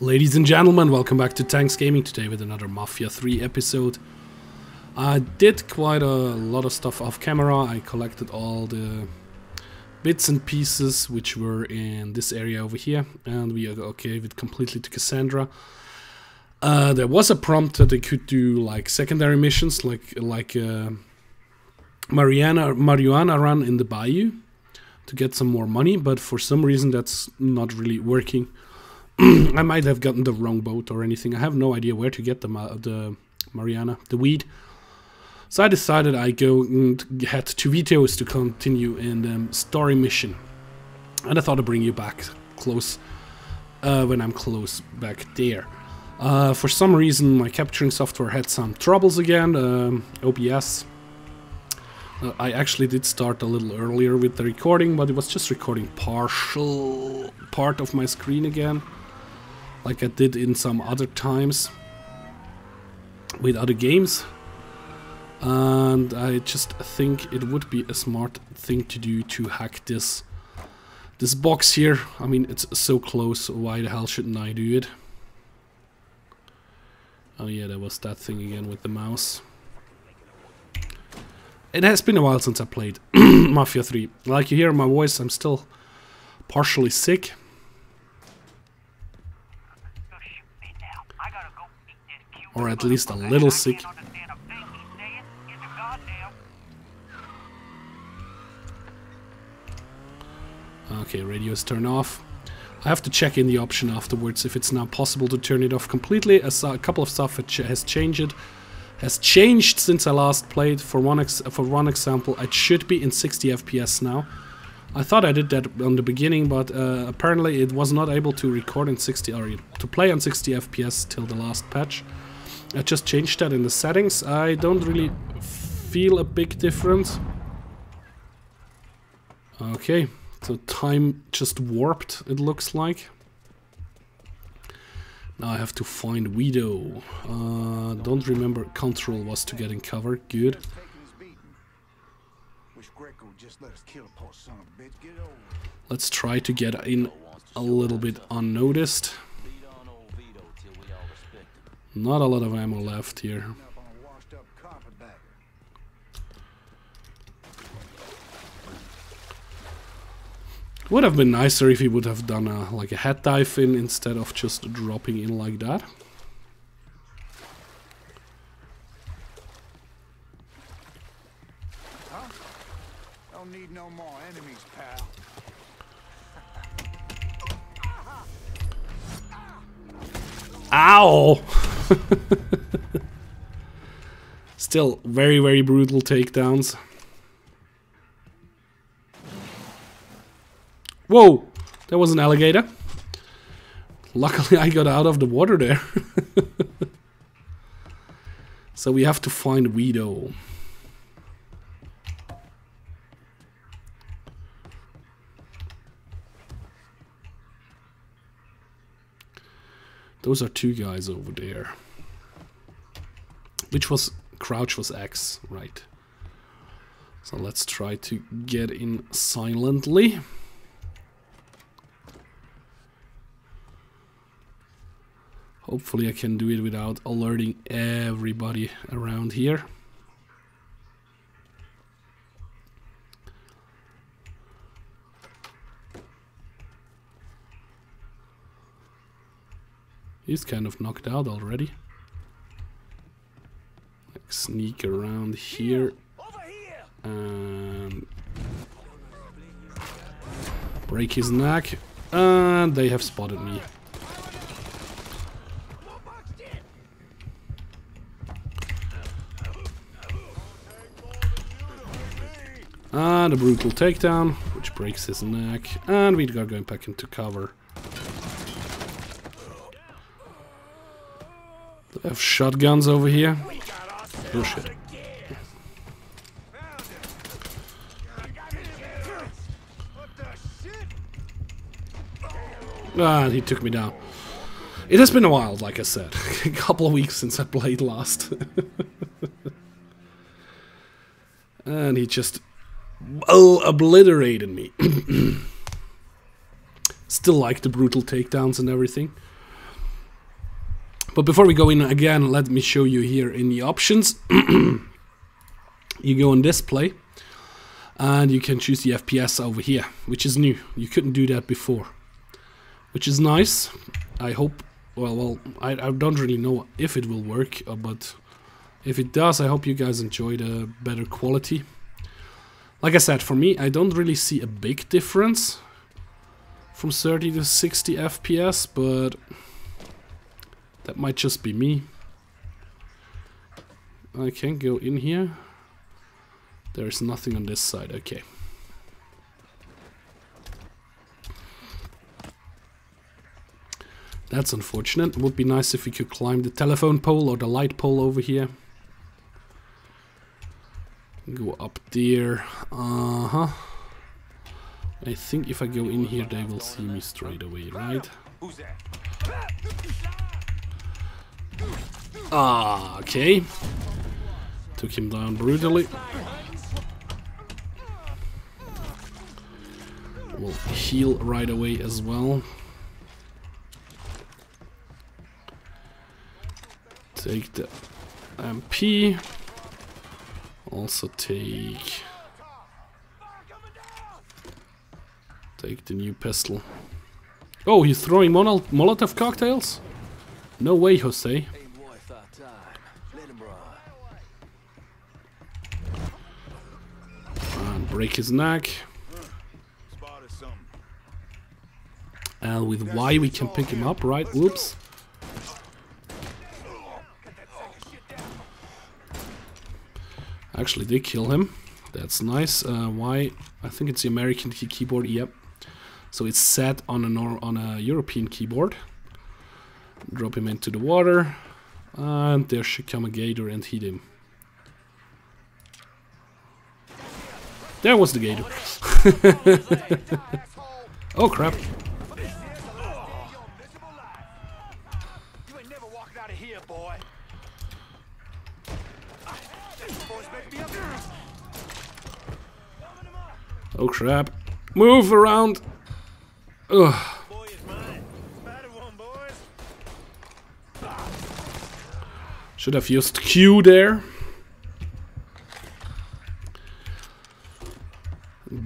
Ladies and gentlemen, welcome back to Tanks Gaming today with another Mafia 3 episode. I did quite a lot of stuff off camera. I collected all the bits and pieces which were in this area over here and we gave it completely to Cassandra. Uh, there was a prompt that they could do like secondary missions like like uh, Mariana marijuana run in the bayou to get some more money but for some reason that's not really working. I might have gotten the wrong boat or anything. I have no idea where to get the the Mariana, the weed. So I decided I go and head to Vito's to continue in the story mission. And I thought I'd bring you back close uh, when I'm close back there. Uh, for some reason my capturing software had some troubles again, um, OBS. Uh, I actually did start a little earlier with the recording, but it was just recording partial part of my screen again like I did in some other times with other games. And I just think it would be a smart thing to do to hack this this box here. I mean, it's so close, why the hell shouldn't I do it? Oh yeah, that was that thing again with the mouse. It has been a while since I played Mafia 3. Like you hear my voice, I'm still partially sick. Or at least a little sick. Okay, radio's turned off. I have to check in the option afterwards if it's now possible to turn it off completely. As a couple of stuff has changed, has changed since I last played. For one for one example, it should be in 60 FPS now. I thought I did that on the beginning, but uh, apparently it was not able to record in 60 or to play on 60 FPS till the last patch. I just changed that in the settings. I don't really feel a big difference. Okay, so time just warped, it looks like. Now I have to find Guido. Uh, don't remember control was to get in cover. Good. Let's try to get in a little bit unnoticed. Not a lot of ammo left here. Would have been nicer if he would have done a like a head dive in instead of just dropping in like that. Huh? Don't need no more enemies, pal. Ow! Still very, very brutal takedowns. Whoa! There was an alligator. Luckily I got out of the water there. so we have to find Guido. Those are two guys over there. Which was crouch was X, right? So let's try to get in silently. Hopefully I can do it without alerting everybody around here. He's kind of knocked out already. Like sneak around here and break his neck. And they have spotted me. And a brutal takedown, which breaks his neck. And we are going back into cover. They have shotguns over here. Oh shit. Ah, he took me down. It has been a while, like I said. a couple of weeks since I played last. and he just obliterated me. Still like the brutal takedowns and everything. But before we go in again, let me show you here in the options. you go on display and you can choose the FPS over here, which is new. You couldn't do that before, which is nice. I hope, well, well, I, I don't really know if it will work, uh, but if it does, I hope you guys enjoy the better quality. Like I said, for me, I don't really see a big difference from 30 to 60 FPS, but that might just be me. I can't go in here. There's nothing on this side, okay. That's unfortunate. It would be nice if we could climb the telephone pole or the light pole over here. Go up there. Uh-huh. I think if I go in here, they will see me straight away, right? Ah, okay. Took him down brutally. We'll heal right away as well. Take the MP. Also take... Take the new pistol. Oh, he's throwing Mol Molotov cocktails? No way, Jose. And break his neck. And with Y we can pick him up, right? Whoops. Actually did kill him. That's nice. Uh, why? I think it's the American key keyboard. Yep. So it's set on a on a European keyboard. Drop him into the water, and there should come a gator and hit him. There was the gator. oh crap. Oh crap. Move around. Ugh. Should have used Q there.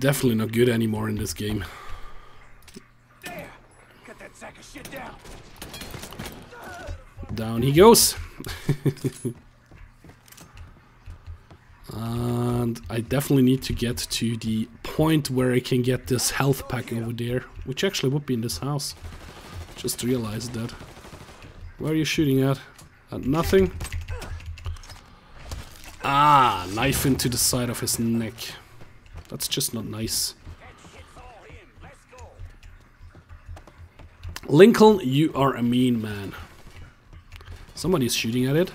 Definitely not good anymore in this game. Down he goes. and I definitely need to get to the point where I can get this health pack over there, which actually would be in this house. Just realized that. Where are you shooting at? At nothing? Ah, knife into the side of his neck. That's just not nice. Lincoln, you are a mean man. Somebody's shooting at it.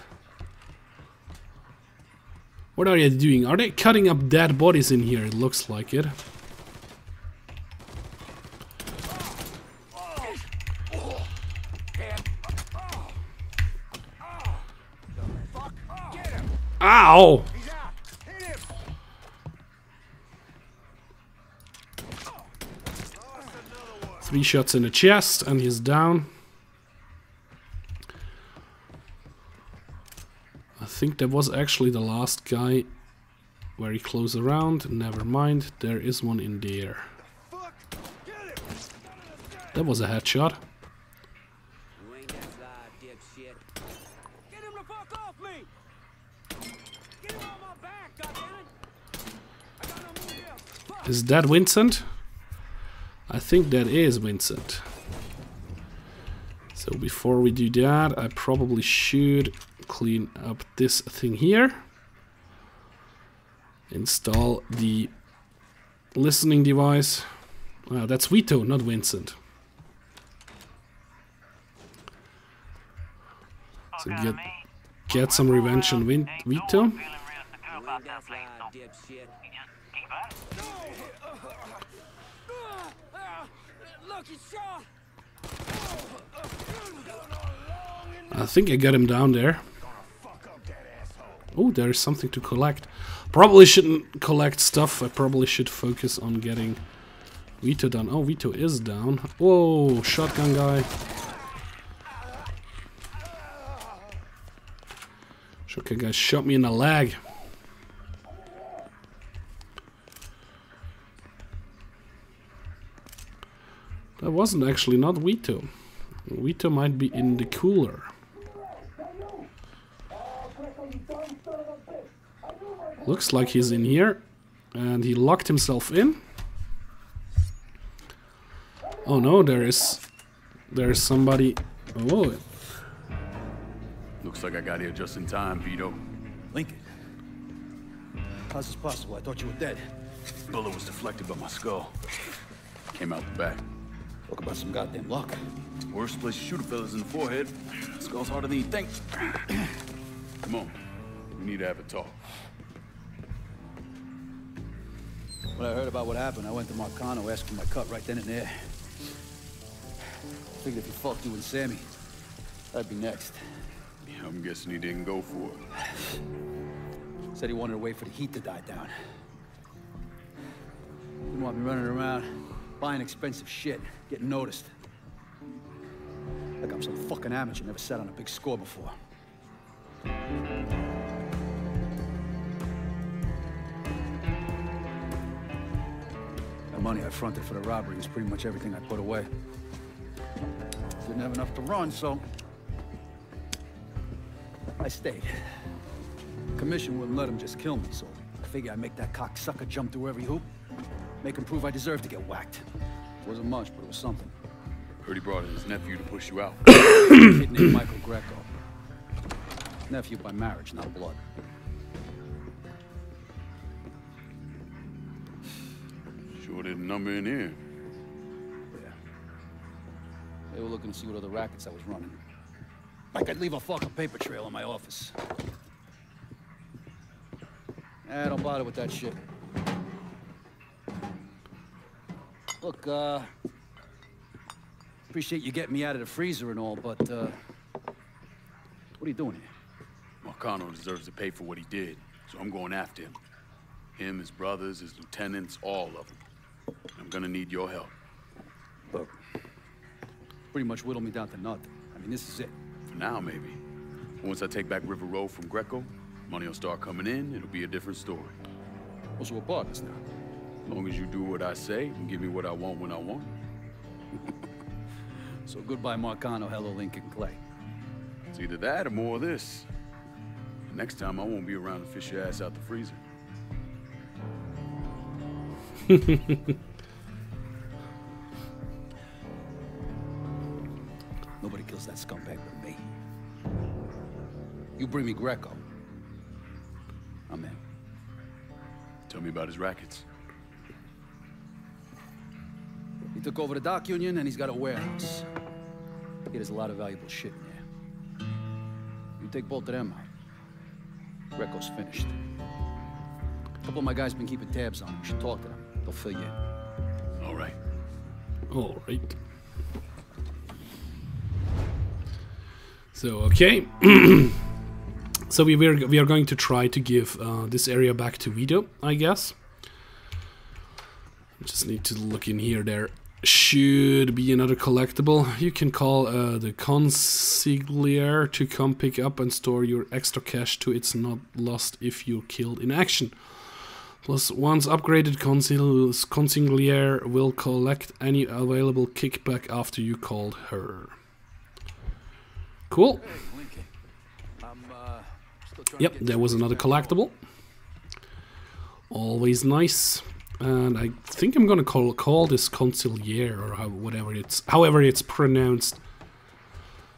What are you doing? Are they cutting up dead bodies in here? It looks like it. Ow! Three shots in the chest and he's down. Think that was actually the last guy very close around. Never mind, there is one in there. That was a headshot. Is that Vincent? I think that is Vincent. So before we do that, I probably should clean up this thing here. Install the listening device. Uh, that's Vito, not Vincent. So get get some revenge on Vin Vito. I think I got him down there. Oh, there is something to collect. Probably shouldn't collect stuff. I probably should focus on getting Vito down. Oh, Vito is down. Whoa, shotgun guy. Shotgun guy shot me in the leg. That wasn't actually not Vito. Vito might be in the cooler. Looks like he's in here. And he locked himself in. Oh no, there is... There's somebody... Oh, Looks like I got here just in time, Vito. Lincoln. How's this possible? I thought you were dead. Bullet was deflected by my skull. Came out the back. Talk about some goddamn luck. Worst place to shoot a fella's in the forehead. Skull's harder than you think. Come on. We need to have a talk. When I heard about what happened, I went to Marcano asking my cut right then and there. Figured if he fucked you and Sammy, I'd be next. Yeah, I'm guessing he didn't go for it. Said he wanted to wait for the heat to die down. Didn't want me running around, buying expensive shit, getting noticed. Like I'm some fucking amateur, never sat on a big score before. The money I fronted for the robbery was pretty much everything I put away. Didn't have enough to run, so... I stayed. Commission wouldn't let him just kill me, so I figure I'd make that cocksucker jump through every hoop. Make him prove I deserve to get whacked. Wasn't much, but it was something. Heard he brought in his nephew to push you out. Kid named Michael Greco. Nephew by marriage, not blood. Didn't number in here. Yeah. They were looking to see what other rackets I was running. Like I'd leave a fucking paper trail in my office. Eh, don't bother with that shit. Look, uh... Appreciate you getting me out of the freezer and all, but, uh... What are you doing here? Marcano deserves to pay for what he did, so I'm going after him. Him, his brothers, his lieutenants, all of them. I'm gonna need your help. Look, pretty much whittle me down to nothing. I mean, this is it. For now, maybe. Once I take back River Row from Greco, money will start coming in, it'll be a different story. Also, we're partners now. As long as you do what I say and give me what I want when I want. So goodbye, Marcano. Hello, Lincoln Clay. It's either that or more of this. Next time, I won't be around to fish your ass out the freezer. Nobody kills that scumbag but me. You bring me Greco. I'm in. Tell me about his rackets. He took over the dock union and he's got a warehouse. He has a lot of valuable shit in there. You take both of them out. Greco's finished. A couple of my guys been keeping tabs on him. You should talk to them. They'll fill you in. All right. All right. So okay. so we we are going to try to give uh, this area back to Vito, I guess. Just need to look in here. There should be another collectible. You can call uh, the consigliere to come pick up and store your extra cash to it's not lost if you're killed in action. Plus, once upgraded, consigliere will collect any available kickback after you called her. Cool. Hey, Lincoln. I'm, uh, Yep, there was another collectible. Always nice. And I think I'm gonna call call this consigliere or how, whatever it's however it's pronounced.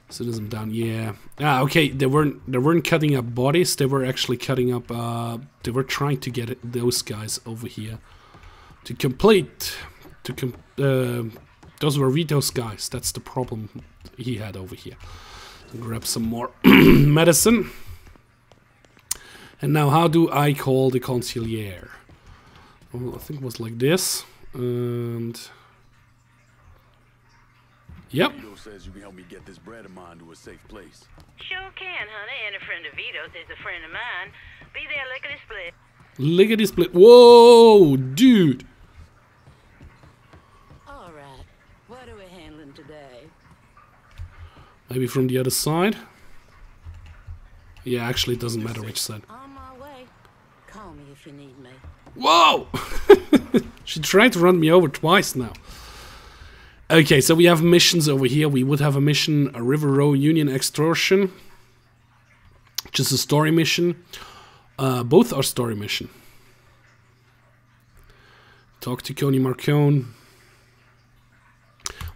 Citizen down, yeah. Ah, okay. They weren't they weren't cutting up bodies. They were actually cutting up. Uh, they were trying to get it, those guys over here to complete. To com uh, those were Vito's guys. That's the problem he had over here. Grab some more medicine. And now how do I call the concierge? Well, oh, I think it was like this. And... Yep. Vito says you can help me get this bread of mine to a safe place. Sure can, honey. And a friend of Vito's is a friend of mine. Be there lickety split. Lickety split. Whoa, dude. All right. What are we handling today? Maybe from the other side. Yeah, actually, it doesn't matter which side. On my way. Call me if you need me. Whoa! she tried to run me over twice now. Okay, so we have missions over here. We would have a mission, a River Row Union Extortion. Just a story mission. Uh, both are story mission. Talk to Coney Marcone.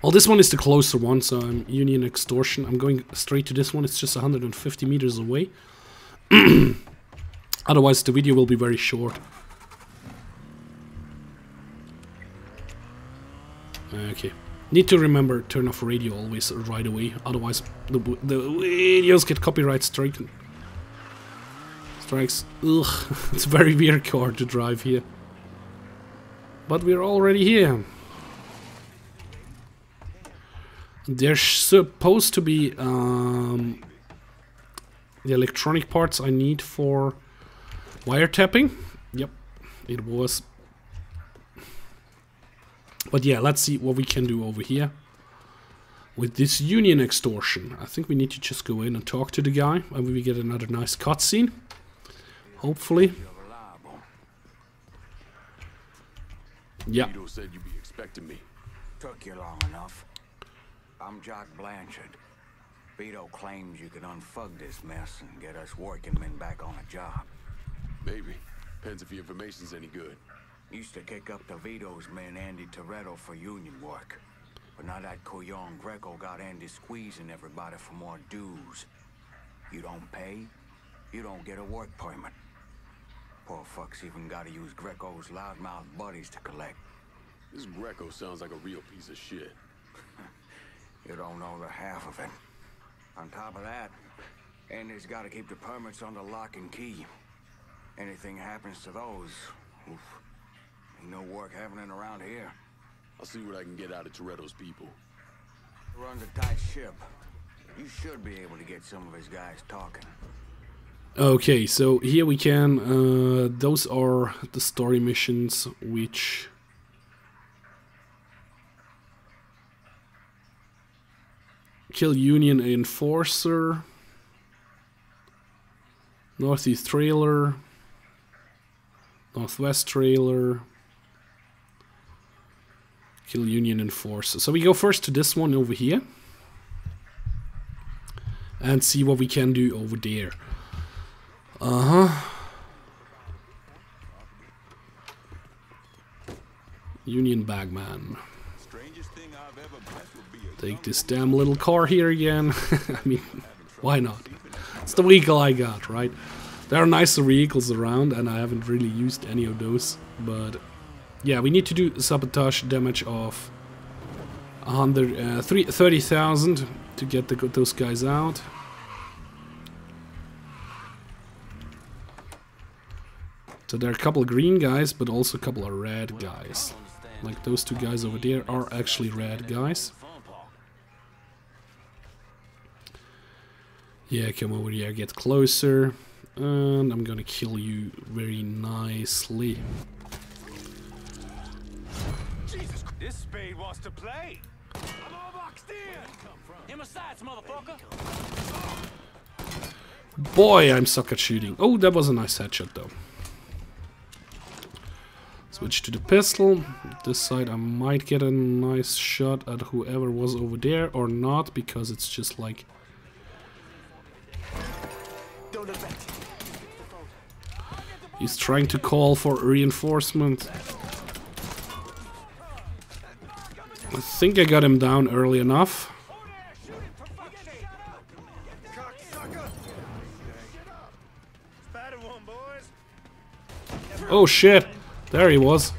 Well, this one is the closer one, so I'm Union Extortion. I'm going straight to this one. It's just 150 meters away. Otherwise, the video will be very short. Okay. Need to remember turn off radio always right away, otherwise the, the videos get copyright stricken. Strikes. Ugh, it's a very weird car to drive here. But we're already here. There's supposed to be um, the electronic parts I need for wiretapping. Yep, it was but yeah, let's see what we can do over here. With this union extortion. I think we need to just go in and talk to the guy. And we get another nice cutscene. Hopefully. Yeah. Vito said you'd be expecting me. Took you long enough. I'm Jock Blanchard. Vito claims you can unfug this mess and get us working men back on a job. Maybe. Depends if the information's any good. Used to kick up to Vito's man Andy Toretto for union work. But now that Coyon Greco got Andy squeezing everybody for more dues. You don't pay, you don't get a work permit. Poor fucks even gotta use Greco's loudmouth buddies to collect. This Greco sounds like a real piece of shit. You don't know the half of it. On top of that, Andy's gotta keep the permits under lock and key. Anything happens to those, oof, ain't no work happening around here. I'll see what I can get out of Toretto's people. Runs a tight ship. You should be able to get some of his guys talking. Okay, so here we can, uh, those are the story missions which kill Union Enforcer, Northeast Trailer, Northwest Trailer, kill Union Enforcer. So we go first to this one over here and see what we can do over there. Uh-huh. Union Bagman. Take this damn little car here again. I mean, why not? It's the vehicle I got, right? There are nicer vehicles around, and I haven't really used any of those. But yeah, we need to do sabotage damage of 100, uh, 30,000 to get the, those guys out. So there are a couple green guys, but also a couple of red guys. Like those two guys over there are actually red guys. Yeah, come over here, get closer. And I'm gonna kill you very nicely. Jesus, this spade wants to play. I'm all boxed in. In my sights, motherfucker. Boy, I'm suck at shooting. Oh, that was a nice headshot though. Switch to the pistol. This side I might get a nice shot at whoever was over there or not because it's just like... He's trying to call for reinforcement. I think I got him down early enough. Oh shit! There he was.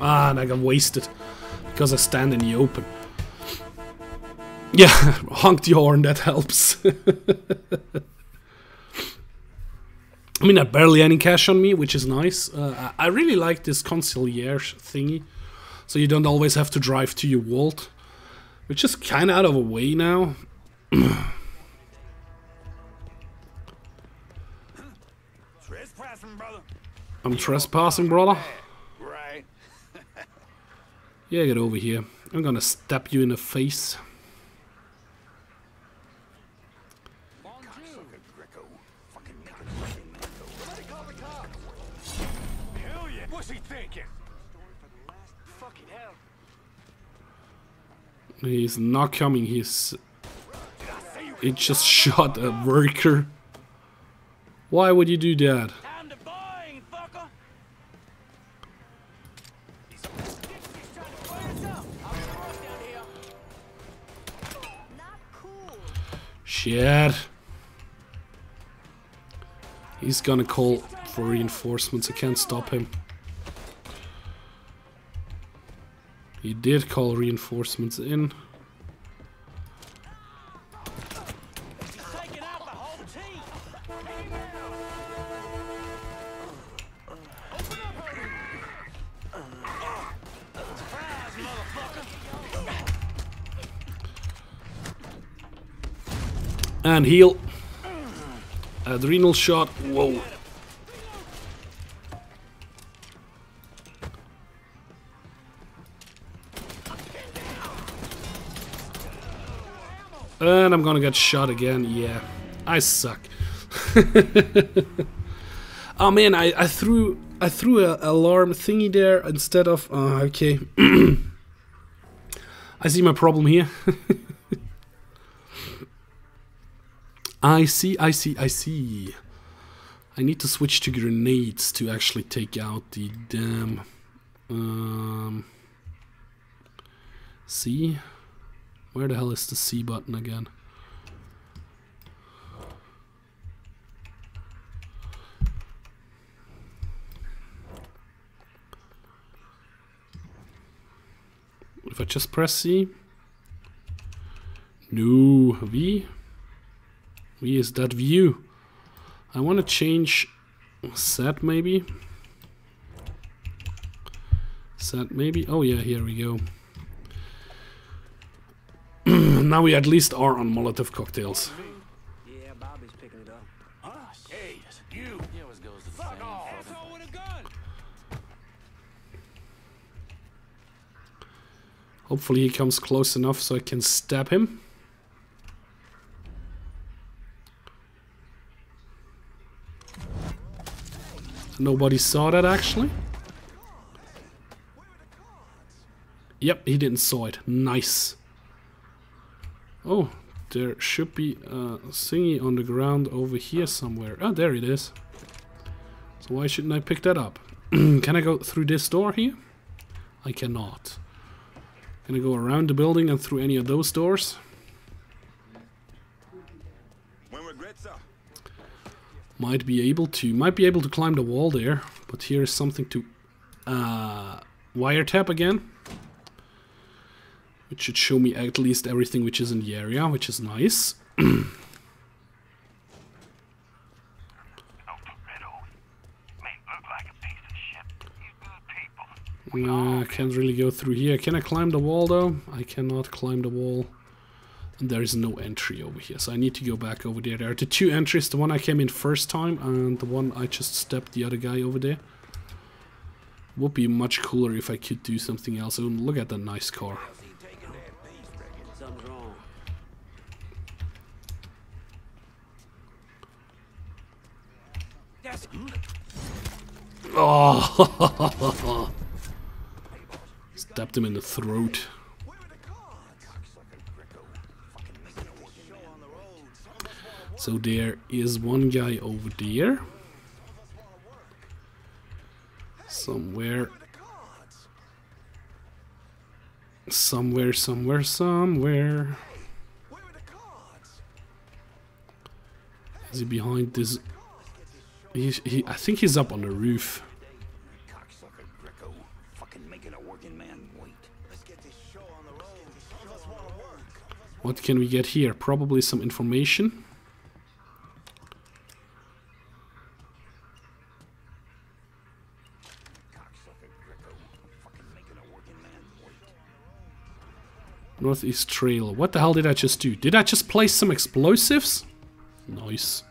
Ah, and I got wasted. Because I stand in the open. Yeah, honk the horn, that helps. I mean, I barely any cash on me, which is nice. Uh, I really like this concierge thingy. So you don't always have to drive to your vault. Which is kind of out of a way now. Trespassing, brother. I'm trespassing, brother. Right. Yeah, get over here. I'm gonna stab you in the face. Cocksucker Greco. Fucking. Somebody call the cops! Hell yeah! What's he thinking? Fucking hell. He's not coming, he's... It just shot a worker. Why would you do that? Shit. He's gonna call for reinforcements. I can't stop him. He did call reinforcements in. He's taking out the whole team. Surprise, motherfucker! And heal. Adrenal shot. Whoa. And I'm gonna get shot again. Yeah, I suck. oh man, I, I threw I threw a alarm thingy there instead of. Uh, okay. I see my problem here. I see, I see, I see. I need to switch to grenades to actually take out the damn. Um, C? Where the hell is the C button again? If I just press C. No, V. V use that view. I want to change set maybe. Set maybe. Oh yeah, here we go. now we at least are on Molotov cocktails. Yeah, Bobby's picking it up. Huh? Hey, you! He always goes to the Fuck off! Asshole with a gun! Hopefully he comes close enough so I can stab him. Nobody saw that actually. Yep, he didn't saw it. Nice. Oh, there should be a thingy on the ground over here somewhere. Oh, there it is. So why shouldn't I pick that up? Can I go through this door here? I cannot. Can I go around the building and through any of those doors? When regrets are. Might be able to. Might be able to climb the wall there. But here is something to uh, wiretap again. Which should show me at least everything which is in the area, which is nice. Uh, can't really go through here. Can I climb the wall though? I cannot climb the wall. And there is no entry over here, so I need to go back over there. There are the two entries, the one I came in first time and the one I just stepped the other guy over there. Would be much cooler if I could do something else. Oh, look at that nice car. Something's wrong. Yes. Oh! Stabbed him in the throat. So there is one guy over there. Somewhere. Somewhere, somewhere, somewhere. Is he behind this? He, he, I think he's up on the roof. What can we get here? Probably some information. Cocksucker Greco. Fucking making a working man wait. Northeast Trail. What the hell did I just do? Did I just place some explosives? Nice.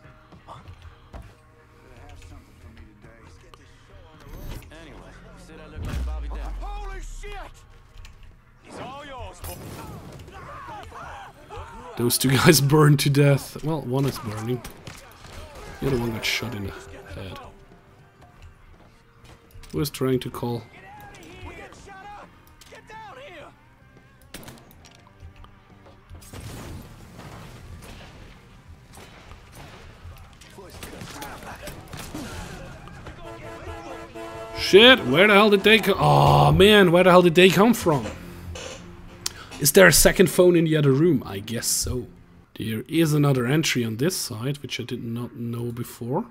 Those two guys burned to death. Well, one is burning. The other one got shot in the head. Who is trying to call? Shit, where the hell did they come? Oh man, where the hell did they come from? Is there a second phone in the other room? I guess so. There is another entry on this side, which I did not know before.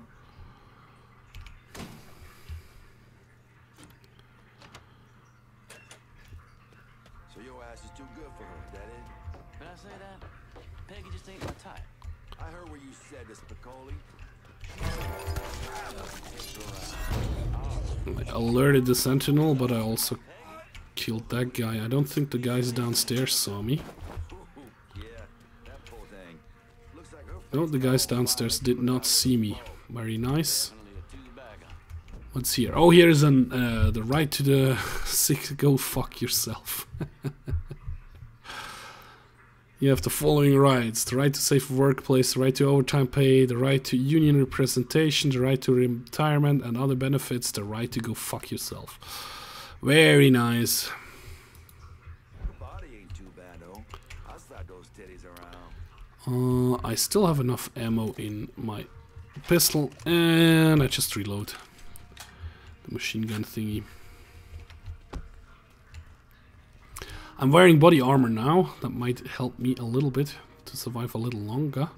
Alerted the sentinel, but I also killed that guy. I don't think the guys downstairs saw me. No, the guys downstairs did not see me. Very nice. What's here? Oh, here is an uh, the right to the sick. Go fuck yourself. you have the following rights: the right to safe workplace, the right to overtime pay, the right to union representation, the right to retirement and other benefits, the right to go fuck yourself. Very nice. body ain't too bad, though. I slap those titties around. Uh, I still have enough ammo in my pistol, and I just reload the machine gun thingy. I'm wearing body armor now. That might help me a little bit to survive a little longer.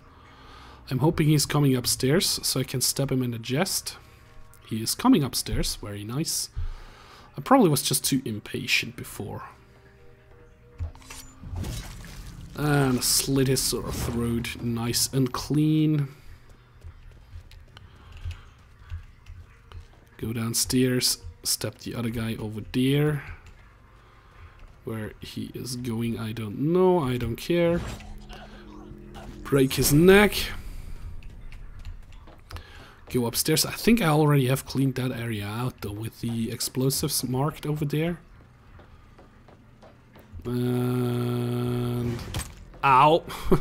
I'm hoping he's coming upstairs so I can stab him in the chest. He is coming upstairs. Very nice. I probably was just too impatient before. And slit his sort of throat nice and clean. Go downstairs, step the other guy over there. Where he is going, I don't know, I don't care. Break his neck. Go upstairs. I think I already have cleaned that area out though with the explosives marked over there. And ow.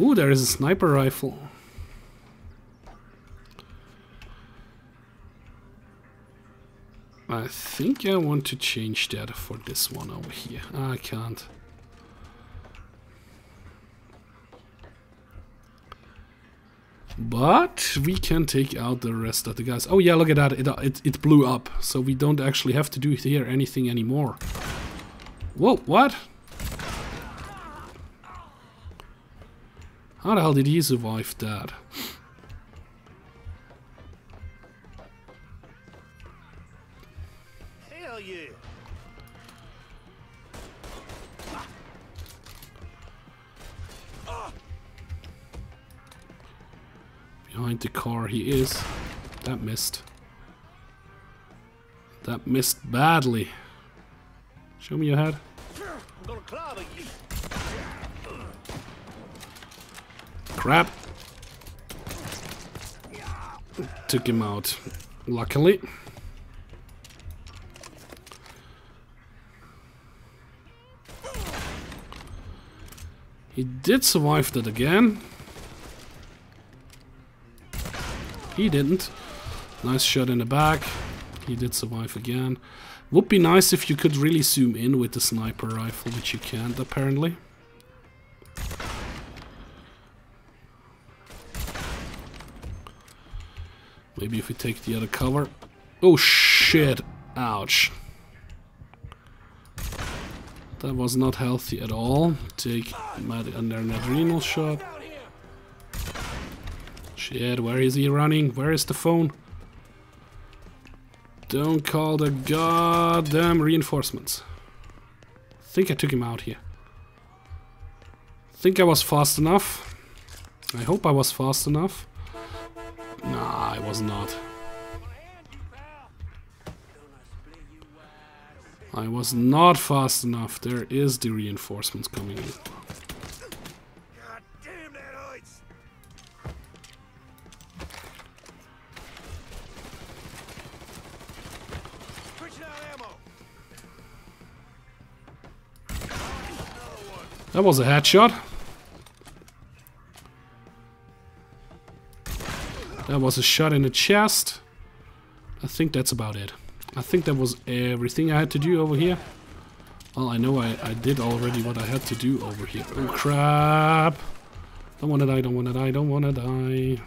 Ooh, there is a sniper rifle. I think I want to change that for this one over here. Ah, I can't. But we can take out the rest of the guys. Oh yeah, look at that. It, uh, it, it blew up. So we don't actually have to do here anything anymore. Whoa, what? How the hell did he survive that? Behind the car he is. That missed. That missed badly. Show me your head. Crap. Took him out. Luckily. He did survive that again. He didn't. Nice shot in the back. He did survive again. Would be nice if you could really zoom in with the sniper rifle, which you can't apparently. Maybe if we take the other cover. Oh shit! Ouch. That was not healthy at all. Take under an adrenal shot. Shit, where is he running? Where is the phone? Don't call the goddamn reinforcements. think I took him out here. think I was fast enough. I hope I was fast enough. Nah, I was not. I was not fast enough. There is the reinforcements coming in. That was a headshot. That was a shot in the chest. I think that's about it. I think that was everything I had to do over here. Well, I know I, I did already what I had to do over here. Oh, crap. Don't wanna die, don't wanna die, don't wanna die.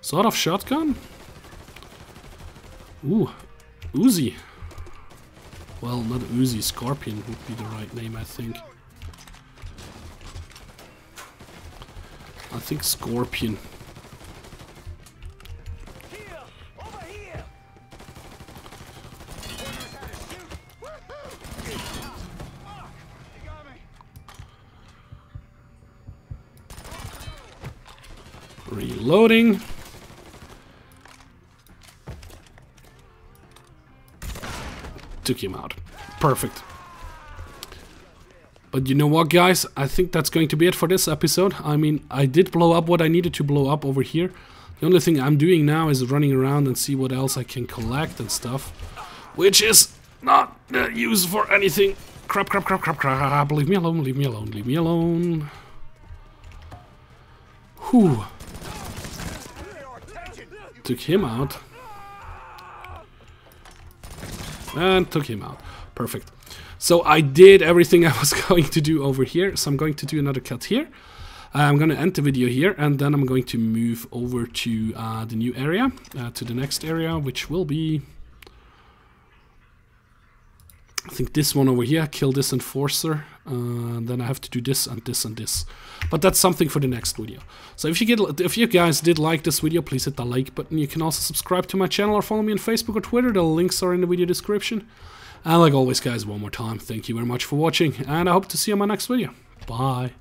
Sort of shotgun? Ooh, Uzi. Well, not Uzi, Scorpion would be the right name, I think. I think Scorpion. Took him out. Perfect. But you know what, guys? I think that's going to be it for this episode. I mean, I did blow up what I needed to blow up over here. The only thing I'm doing now is running around and see what else I can collect and stuff. Which is not uh, used for anything. Crap, crap, crap, crap, crap. Leave me alone, leave me alone, leave me alone. Whew. Took him out. And took him out. Perfect. So I did everything I was going to do over here. So I'm going to do another cut here. Uh, I'm going to end the video here and then I'm going to move over to uh, the new area, uh, to the next area, which will be... I think this one over here, kill this enforcer. Uh, then I have to do this and this and this. But that's something for the next video. So if you get, if you guys did like this video, please hit the like button. You can also subscribe to my channel or follow me on Facebook or Twitter. The links are in the video description. And like always, guys, one more time, thank you very much for watching. And I hope to see you in my next video. Bye.